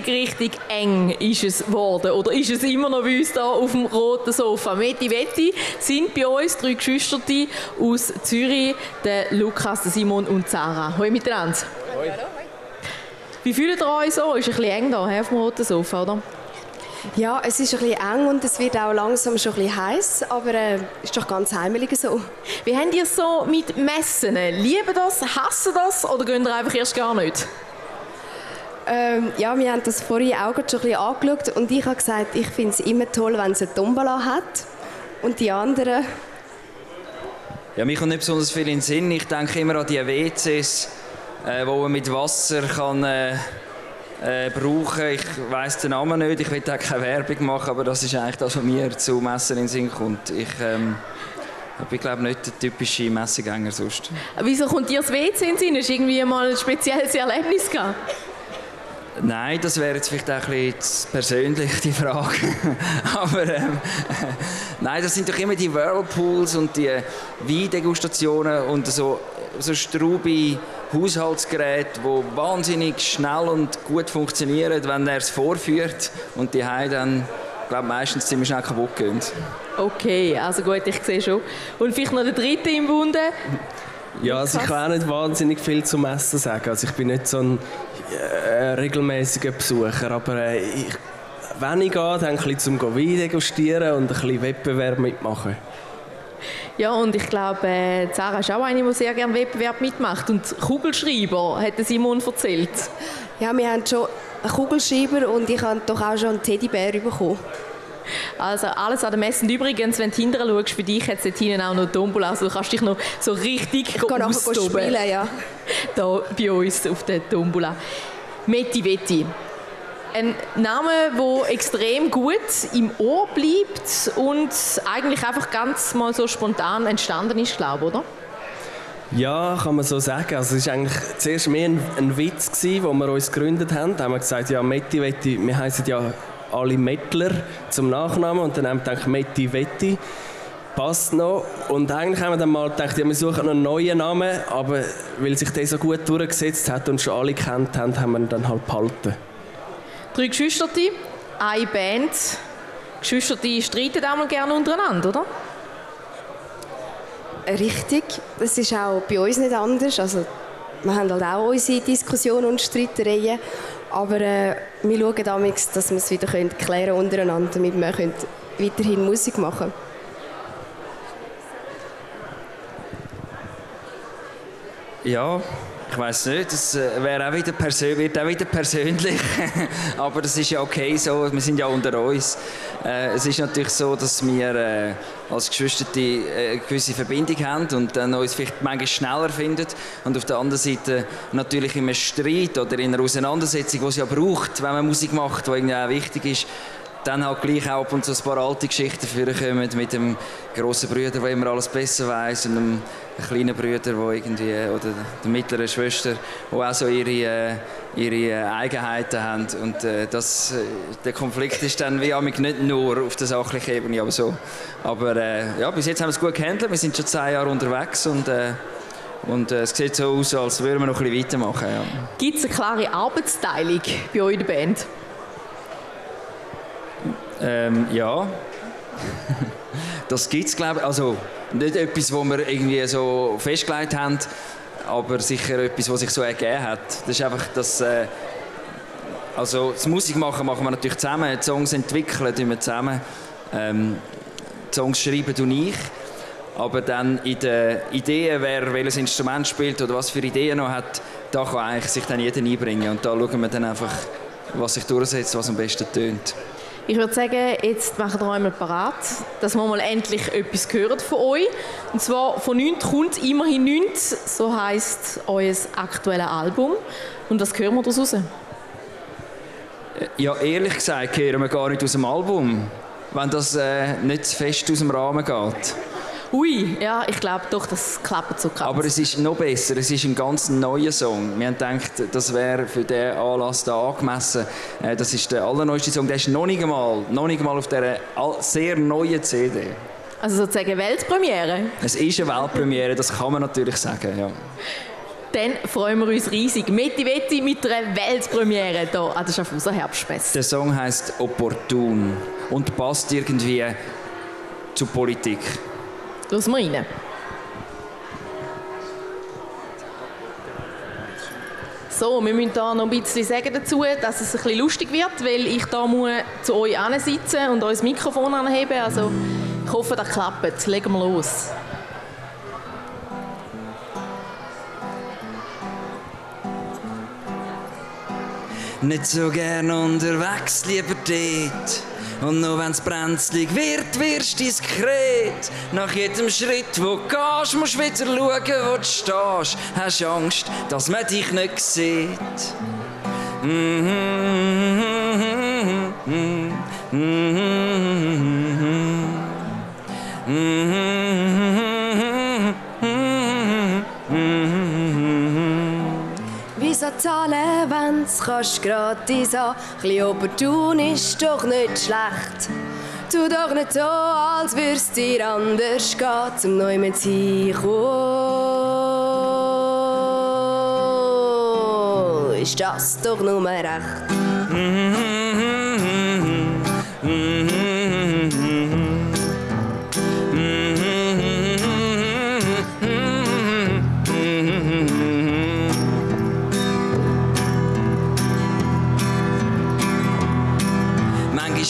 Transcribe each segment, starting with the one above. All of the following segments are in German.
Richtig, richtig eng ist es geworden. Oder ist es immer noch bei uns hier auf dem roten Sofa? Meti Wetti sind bei uns drei Geschwister aus Zürich, der Lukas, der Simon und Sarah. Hallo miteinander. Hoi. Wie fühlt ihr euch so? Ist ein bisschen eng hier auf dem roten Sofa, oder? Ja, es ist ein bisschen eng und es wird auch langsam schon ein bisschen heiß, aber äh, ist doch ganz heimelig so. Wie habt ihr so mit Messen? Lieben das, hassen das oder gehen ihr einfach erst gar nicht? Ähm, ja, wir haben das vorhin auch schon ein bisschen angeschaut und ich habe gesagt, ich finde es immer toll, wenn es eine Tombola hat und die anderen... Ja, mir kommt nicht besonders viel in den Sinn. Ich denke immer an die WCs, äh, wo man mit Wasser kann... Äh äh, brauchen. Ich weiß den Namen nicht, ich will auch keine Werbung machen, aber das ist eigentlich das, was mir zu Messen in den Sinn kommt. Ich, ähm, ich bin glaube nicht der typische Messegänger sonst. Wieso kommt dir das WC in den Sinn? Hast du irgendwie mal ein spezielles Erlebnis gehabt? Nein, das wäre jetzt vielleicht auch ein bisschen persönlich die Frage. Aber ähm, nein, das sind doch immer die Whirlpools und die Weindegustationen und so, so straube Haushaltsgeräte, die wahnsinnig schnell und gut funktionieren, wenn er es vorführt und die Heim dann glaube meistens ziemlich schnell kaputt gehen. Okay, also gut, ich sehe schon. Und vielleicht noch der dritte im Bunde? Ja, also ich kann auch nicht wahnsinnig viel zum Essen sagen. Also ich bin nicht so ein äh, regelmäßiger Besucher, aber äh, ich, wenn ich gehe, dann ein bisschen zum Wein degustieren und ein bisschen Wettbewerb mitmachen. Ja, und ich glaube, äh, Sarah ist auch eine, die sehr gerne Wettbewerb mitmacht. Und Kugelschreiber, hat Simon erzählt. Ja, wir haben schon einen Kugelschreiber und ich habe doch auch schon einen Teddybär bekommen. Also alles an der Messe. Und übrigens, wenn du hinterher schaust, für dich hat es hinten auch noch Tombola. Also du kannst dich noch so richtig ich kann spielen, ja. Da bei uns auf der Tombola. Metti Vetti. Ein Name, der extrem gut im Ohr bleibt und eigentlich einfach ganz mal so spontan entstanden ist, glaube ich, oder? Ja, kann man so sagen. Also es war eigentlich zuerst mehr ein, ein Witz, gewesen, wo wir uns gegründet haben. Da haben wir gesagt, ja, Metti Vetti, wir heißen ja alle Mettler zum Nachnamen und dann haben wir gedacht, Metti Vetti passt noch. Und eigentlich haben wir dann mal gedacht, ja, wir suchen einen neuen Namen, aber weil sich der so gut durchgesetzt hat und schon alle kennt haben, haben wir ihn dann halt behalten. Drei Geschwister, eine Band. Geschwister streiten auch mal gerne untereinander, oder? Richtig. Das ist auch bei uns nicht anders. Also, wir haben halt auch unsere Diskussionen und Streitereien. Aber äh, wir schauen damals, dass wir es wieder klären können untereinander, damit wir weiterhin Musik machen können. Ja, weiß nicht, das äh, wäre auch wieder wird auch wieder persönlich, aber das ist ja okay so, wir sind ja unter uns. Äh, es ist natürlich so, dass wir äh, als Geschwister eine gewisse Verbindung haben und dann uns vielleicht manchmal schneller finden. Und auf der anderen Seite natürlich in einem Streit oder in einer Auseinandersetzung, die es ja braucht, wenn man Musik macht, die irgendwie auch wichtig ist, dann halt gleich auch ab und zu ein paar alte Geschichten vorkommen mit dem grossen Bruder, der immer alles besser weiß und dem kleinen Bruder, der irgendwie, oder der mittleren Schwester, die auch so ihre, äh, ihre Eigenheiten haben. Und äh, das, äh, der Konflikt ist dann wie nicht nur auf der sachlichen Ebene, aber so. Aber äh, ja, bis jetzt haben wir es gut gehandelt. Wir sind schon zehn Jahre unterwegs und äh, und äh, es sieht so aus, als würden wir noch ein bisschen weitermachen. Ja. Gibt es eine klare Arbeitsteilung bei euch in der Band? Ähm, ja. das gibt es, glaube ich. Also, nicht etwas, wo wir irgendwie so festgelegt haben, aber sicher etwas, was sich so ergeben hat. Das ist einfach das. Äh, also, das Musik machen wir natürlich zusammen, die Songs entwickeln tun wir zusammen. Ähm, die Songs schreiben und ich. Aber dann in den Ideen, wer welches Instrument spielt oder was für Ideen noch hat, da kann eigentlich sich dann jeder einbringen. Und da schauen wir dann einfach, was sich durchsetzt, was am besten tönt. Ich würde sagen, jetzt machen wir einmal parat, dass wir mal endlich etwas hören von euch. Und zwar von nichts kommt immerhin nichts, so heisst euer aktuelles Album. Und was hören wir daraus raus? Ja, ehrlich gesagt hören wir gar nicht aus dem Album, wenn das äh, nicht fest aus dem Rahmen geht. Ui, ja, ich glaube doch, das klappt so krass. Aber es ist noch besser, es ist ein ganz neuer Song. Wir haben gedacht, das wäre für diesen Anlass da angemessen. Äh, das ist der allerneueste Song, der ist noch nicht einmal, noch nicht einmal auf dieser sehr neuen CD. Also sozusagen Weltpremiere? Es ist eine Weltpremiere, das kann man natürlich sagen, ja. dann freuen wir uns riesig. Metti Wetti mit einer Weltpremiere hier an der Schaffhauser Herbstmesse. Der Song heißt Opportun und passt irgendwie zur Politik. Rein. So, wir müssen hier noch ein bisschen sagen dazu, dass es ein bisschen lustig wird, weil ich hier muss zu euch sitzen und euch das Mikrofon anheben. Also ich hoffe, das klappt. Legen wir los. Nicht so gern unterwegs, lieber dort. Und nur wenn's brenzlig wird, wirst diskret. Nach jedem Schritt, wo du gehst, musst du wieder schauen, wo du stehst. Hast Angst, dass man dich nicht sieht. Mm Wieso zahlen, wenn's kannst gratis an? Chli opportun ist doch nicht schlecht. Tu doch nicht so, als würd's dir anders gehen, zum neu mit oh, Ist das doch nur recht?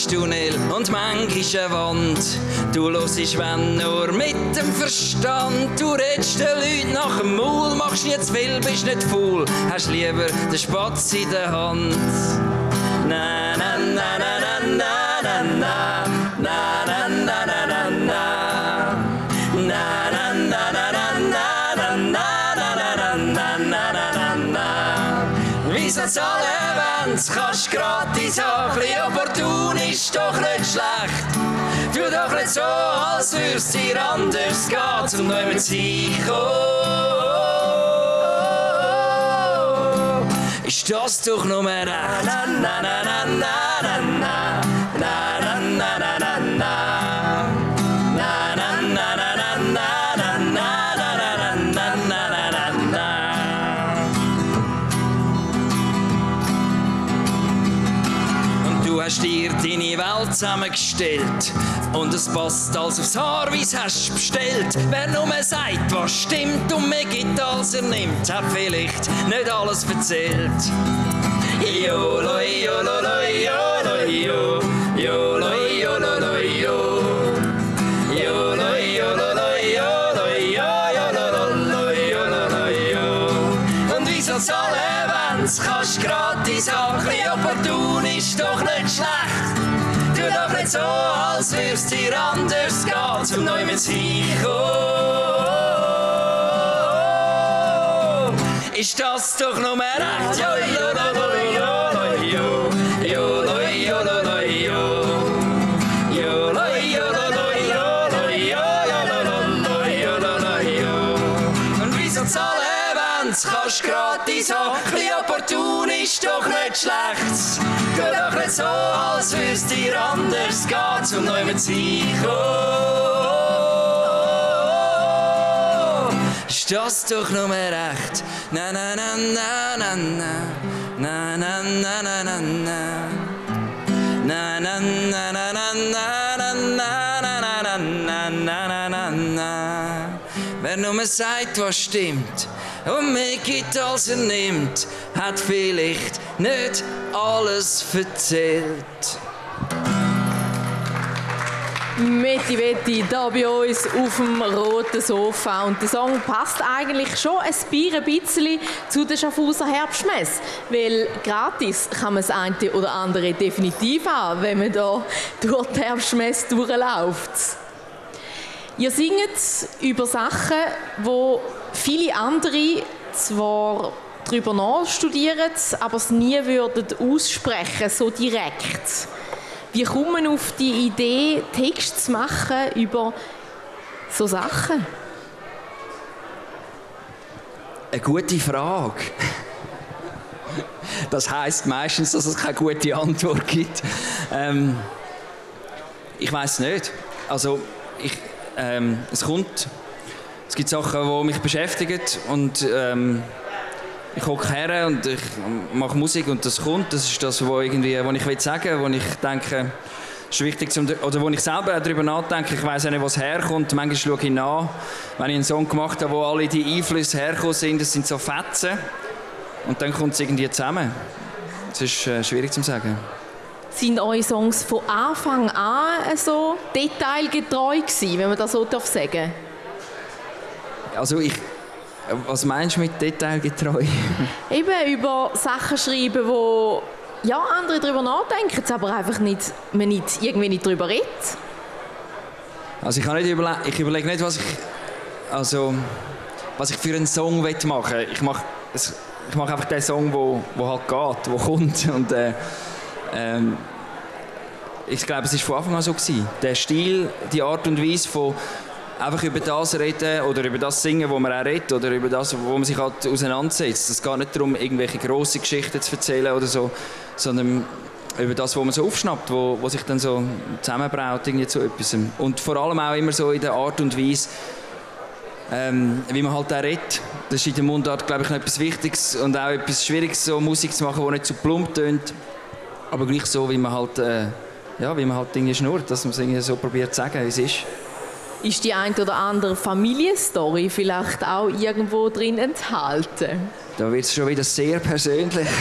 Tunnel und manchmal eine Wand. Du hörst, wenn nur mit dem Verstand. Du redest den Leuten nach dem Maul, machst nicht zu viel, bist nicht faul. Hast lieber den Spatz in der Hand. Na, na, na, na, na, na, na, na, na, na, na. Wieso zahlen, wenn's kannst gratis haben? ist doch nicht schlecht. Tu doch nicht so, als würd's dir anders gehen, um neu mit Ist das doch nur recht? Na, na, na, na, na, na, na. Zusammengestellt. Und es passt als aufs Haar, wie's hast bestellt. Wer nur sagt, was stimmt und mir gibt, als er nimmt, hat vielleicht nicht alles erzählt. Jolo, jolo, ist das doch noch mehr recht. Jo, jo, jo, jo, jo, jo, jo, Kannst gratis haben, ein opportun ist doch nicht schlecht. Tu doch nicht so, als wüsst dir anders geht's und neu mit sich. Oh, oh, oh. Das doch nur recht? Na na na na na na na na na na na na Na na na na na na na na na na na na na na na Wer nur sagt, was stimmt und mir gibt, als er nimmt, hat vielleicht nicht alles erzählt. Metti Wetti, da bei uns auf dem roten Sofa. Und der Song passt eigentlich schon ein bisschen zu der Schaffhauser Herbstmesse. Weil gratis kann man das eine oder andere definitiv haben, wenn man da durch die Herbstmesse durchläuft. Ihr singt über Sachen, wo viele andere zwar darüber nachstudieren, aber es nie würden aussprechen, so direkt. Wie kommt man auf die Idee, Text zu machen über so Sachen? Eine gute Frage. Das heißt meistens, dass es keine gute Antwort gibt. Ähm, ich weiß nicht. Also ich, ähm, es kommt, es gibt Sachen, die mich beschäftigen und ähm, ich hocke her und ich mache Musik und das kommt. Das ist das, was irgendwie, was ich will sagen, wo ich denke, ist wichtig, zum, oder wo ich selber darüber nachdenke, ich weiß nicht, was herkommt. Manchmal schaue ich nach, wenn ich einen Song gemacht habe, wo alle die Einflüsse herkommen sind, das sind so Fetzen. Und dann kommt es irgendwie zusammen. Das ist äh, schwierig zu sagen. Sind eure Songs von Anfang an so detailgetreu gewesen, wenn man das so sagen darf? Also ich, was meinst du mit detailgetreu? Eben über Sachen schreiben, wo ja, andere darüber nachdenken, aber einfach nicht, man nicht, irgendwie nicht darüber redet. Also ich, nicht überle ich überlege nicht, was ich, also, was ich für einen Song machen will. Ich mache ich mach einfach den Song, der wo, wo halt geht, der kommt. Und, äh, ähm, ich glaube, es war von Anfang an so. Gewesen. Der Stil, die Art und Weise von einfach über das reden oder über das singen, wo man auch redet oder über das, wo man sich halt auseinandersetzt. Es geht nicht darum, irgendwelche grosse Geschichten zu erzählen oder so, sondern über das, was man so aufschnappt, wo, wo sich dann so zusammenbraut, irgendwie zu etwas. Und vor allem auch immer so in der Art und Weise, ähm, wie man halt auch redet. Das ist in der Mundart, glaube ich, noch etwas Wichtiges und auch etwas Schwieriges, so Musik zu machen, die nicht zu plump tönt, aber gleich so, wie man halt, äh, ja, wie man halt Dinge schnurrt, dass man es irgendwie so probiert zu sagen, wie es ist. Ist die ein oder andere Familienstory vielleicht auch irgendwo drin enthalten? Da wird es schon wieder sehr persönlich.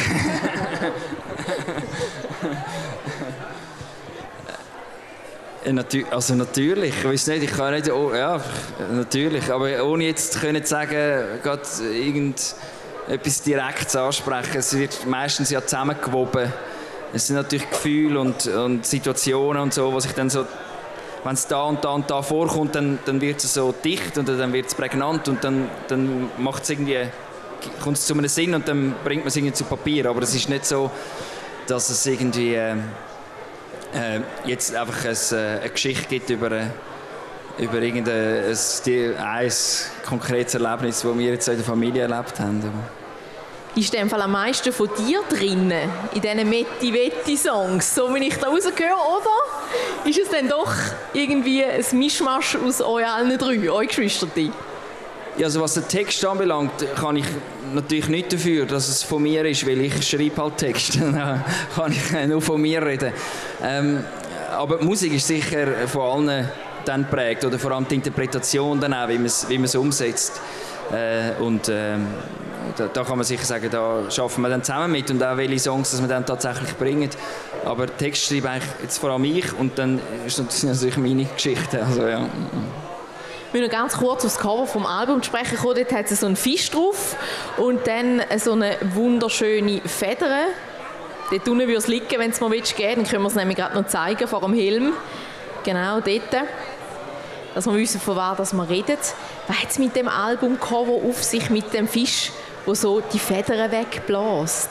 Also natürlich, ich weiß nicht, ich kann nicht, oh, ja, natürlich, aber ohne jetzt zu können sagen, gerade irgendetwas direkt ansprechen, es wird meistens ja zusammengewoben. Es sind natürlich Gefühle und, und Situationen und so, was ich dann so wenn es da und da und da vorkommt, dann, dann wird es so dicht und dann wird es prägnant und dann, dann macht es irgendwie, kommt es zu einem Sinn und dann bringt man es irgendwie zu Papier. Aber es ist nicht so, dass es irgendwie äh, äh, jetzt einfach ein, äh, eine Geschichte gibt über, äh, über irgendein ein, ein konkretes Erlebnis, das wir jetzt in der Familie erlebt haben. Ist in dem Fall am meisten von dir drinnen, in diesen Metti-Vetti-Songs, so wie ich da rausgehöre, oder? Ist es dann doch irgendwie ein Mischmasch aus euch allen drei, euch Geschwistern? Ja, also was den Text anbelangt, kann ich natürlich nicht dafür, dass es von mir ist, weil ich schreibe halt Text. Dann kann ich nur von mir reden. Ähm, aber die Musik ist sicher von allen dann prägt oder vor allem die Interpretation dann auch, wie man es umsetzt. Äh, und ähm, da, da, kann man sicher sagen, da schaffen wir dann zusammen mit und auch welche Songs dass wir dann tatsächlich bringen. Aber Text schreibe eigentlich jetzt vor allem ich und dann ist das natürlich meine Geschichte. Also, ja. Ich will noch ganz kurz aufs Cover vom Album sprechen. Dort hat es so einen Fisch drauf und dann so eine wunderschöne Feder. Dort unten würde es liegen, wenn es mal geben Dann können wir es nämlich gerade noch zeigen vor dem Helm. Genau dort. Dass wir wissen, von was wir reden. Was hat es mit dem Albumcover auf sich, mit dem Fisch? Wo so die Federn wegbläst?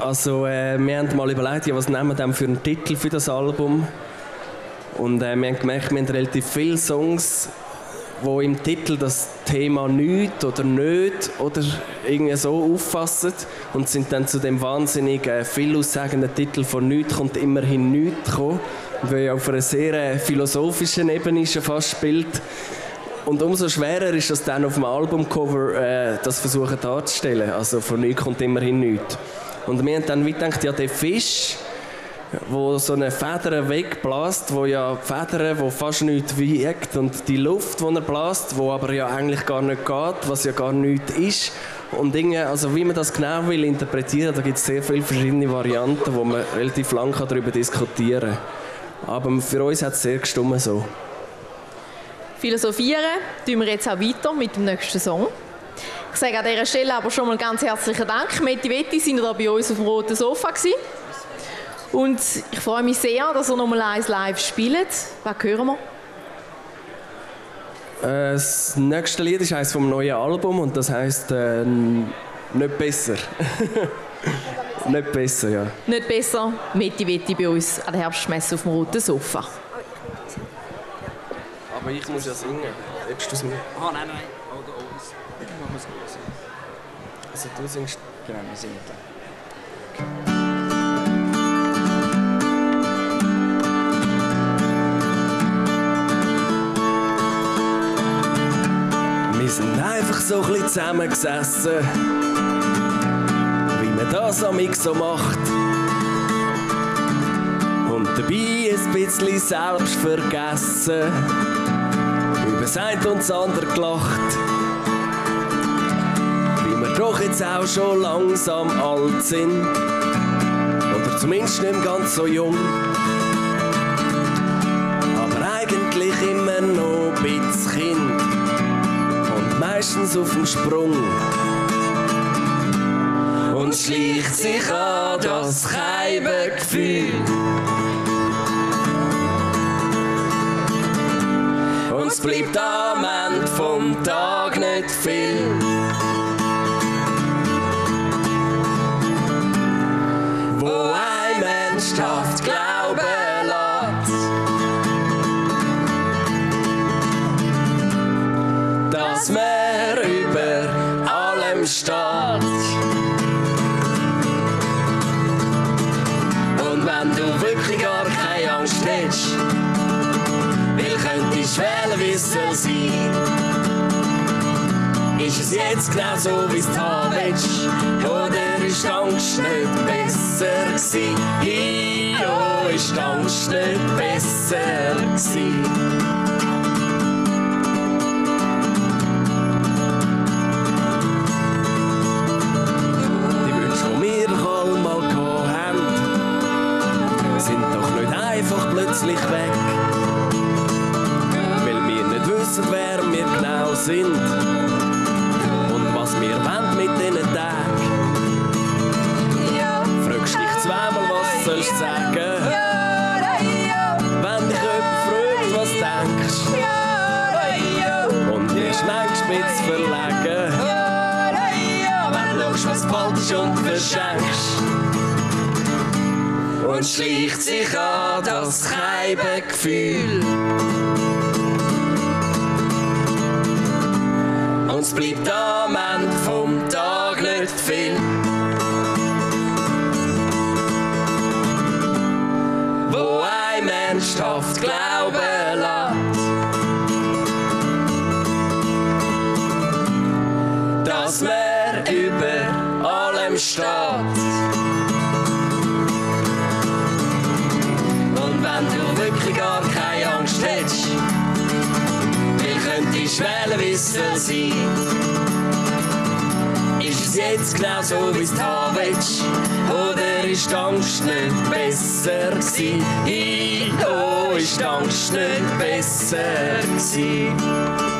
Also äh, wir haben mal überlegt, was nehmen wir denn für einen Titel für das Album? Und äh, wir haben gemerkt, wir haben relativ viele Songs, wo im Titel das Thema «Nicht» oder «Nicht» oder irgendwie so auffassen und sind dann zu dem wahnsinnig äh, viel aussagenden Titel von «Nicht» kommt immerhin «Nicht» gekommen, weil ja auf einer sehr äh, philosophischen Ebene schon fast spielt und umso schwerer ist es dann auf dem Albumcover, äh, das versuchen darzustellen. Also von nichts kommt immerhin nichts. Und wir haben dann wie gedacht, ja, der Fisch, wo so eine Feder wegbläst, wo ja Federn, wo fast nichts wiegt und die Luft, die er bläst, wo aber ja eigentlich gar nicht geht, was ja gar nichts ist. Und irgendwie, also wie man das genau will interpretieren, da gibt es sehr viele verschiedene Varianten, wo man relativ lange darüber diskutieren kann. Aber für uns hat es sehr gestummen so. Philosophieren tun wir jetzt auch weiter mit dem nächsten Song. Ich sage an dieser Stelle aber schon mal ganz herzlichen Dank. Metti Wetti sind da bei uns auf dem roten Sofa gewesen. Und ich freue mich sehr, dass ihr nochmal eins live spielt. Was hören wir? Äh, das nächste Lied ist eines vom neuen Album und das heißt äh, nicht besser. nicht besser, ja. Nicht besser. Metti Wetti bei uns an der Herbstmesse auf dem roten Sofa. Aber ich muss ja singen. Lebst du es mir? Ah, nein, nein. Oder uns. Ich muss es Also du singst? Genau, wir singen Wir sind einfach so ein bisschen zusammengesessen, wie man das am so macht. Und dabei ein bisschen selbst vergessen, das eine und das andere gelacht. Wie wir doch jetzt auch schon langsam alt sind, oder zumindest nicht ganz so jung. Aber eigentlich immer noch ein bisschen Kind und meistens auf dem Sprung. Und schleicht sich an das Gefühl. Bleibt am Ende vom Tag nicht viel. Wo ein Mensch darf glauben lässt, dass man über allem steht. Und wenn du wirklich gar keine Angst hättest, wählen, wie es soll sein. Ist es jetzt genau so, wie es haben? Oder ist Angst nicht besser gewesen? Ja, ist Angst nicht besser gewesen? Und was wir wollen mit diesen Tagen. Fragst dich zweimal, was sollst du sagen? Wenn dich jemand fragt, was denkst und wirst manchmal zu verlegen. Wenn du schaust, was bald ist und verschenkst. Und schleicht sich an das Gefühl. Und es bleibt am Ende vom Tag nicht viel. Wo ein Mensch darf glauben es soll sein? Ist es jetzt genau so, wie es haben willst? Oder ist die Angst nicht besser gewesen? Oh, ist die Angst nicht besser gewesen?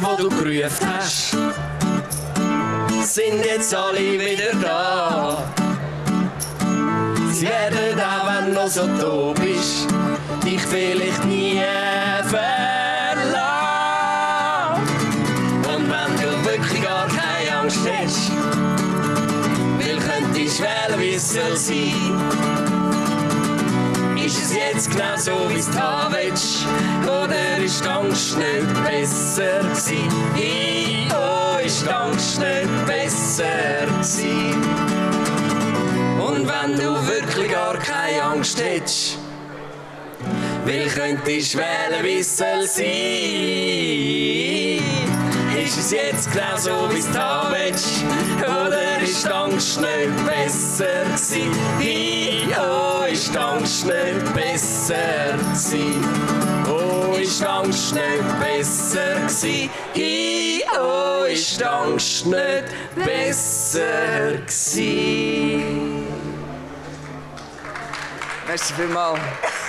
Die du gerufen hast, sind jetzt alle wieder da. Sie werden auch, wenn du so da bist, dich vielleicht nie verlassen. Und wenn du wirklich gar keine Angst hast, will könntest wählen, wie es soll sein. Ist es jetzt genau so, wie es haben willst? Oder ist die Angst nicht besser gewesen? Oh, ist die Angst nicht besser gewesen? Und wenn du wirklich gar keine Angst hättest, will könntest wählen, wie es soll sein? Ist es jetzt genau so, wie es haben willst? Oder ist die Angst nicht besser gewesen? Oh, ist die Angst nicht besser gewesen? Oh, ist die Angst nicht besser gewesen? Oh, ist die Angst nicht besser gewesen? Merci vielmals.